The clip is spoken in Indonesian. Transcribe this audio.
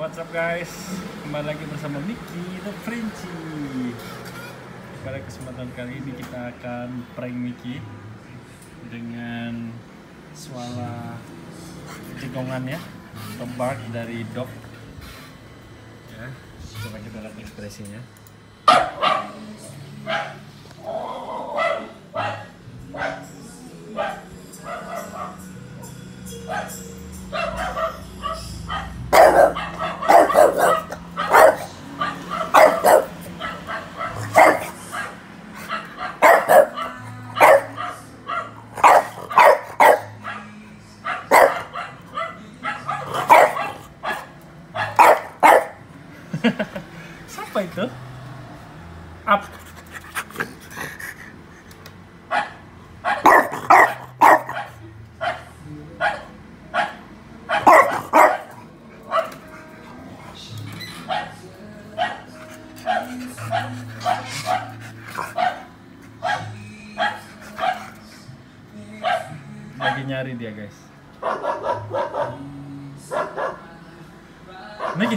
what's up guys? Kembali lagi bersama Miki The Frenchie. Pada kesempatan kali ini kita akan prank Miki dengan suara cekongannya atau bark dari dog. Ya, coba kita lihat ekspresinya. Siapa itu? Up. Lagi nyari dia guys. Lagi.